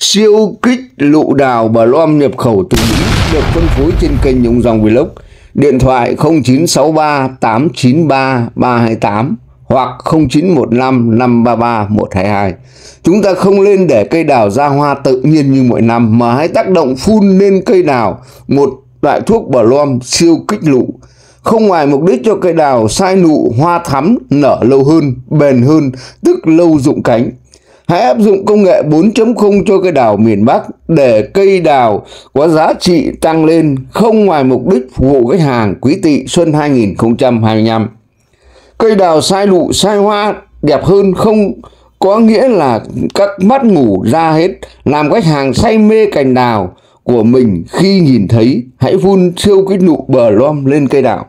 siêu kích lụ đào và loam nhập khẩu từ Mỹ được phân phối trên kênh Nhung Dòng Vlog. Điện thoại 0963 893 328 hoặc 0915 533 122. Chúng ta không lên để cây đào ra hoa tự nhiên như mọi năm mà hãy tác động phun lên cây đào một loại thuốc bờ loam siêu kích lụ không ngoài mục đích cho cây đào sai nụ hoa thắm nở lâu hơn, bền hơn, tức lâu dụng cánh. Hãy áp dụng công nghệ 4.0 cho cây đào miền Bắc để cây đào có giá trị tăng lên không ngoài mục đích phục vụ khách hàng quý tỵ xuân 2025. Cây đào sai lụ, sai hoa đẹp hơn không có nghĩa là các mắt ngủ ra hết làm khách hàng say mê cành đào của mình khi nhìn thấy hãy phun siêu kích nụ bờ lom lên cây đào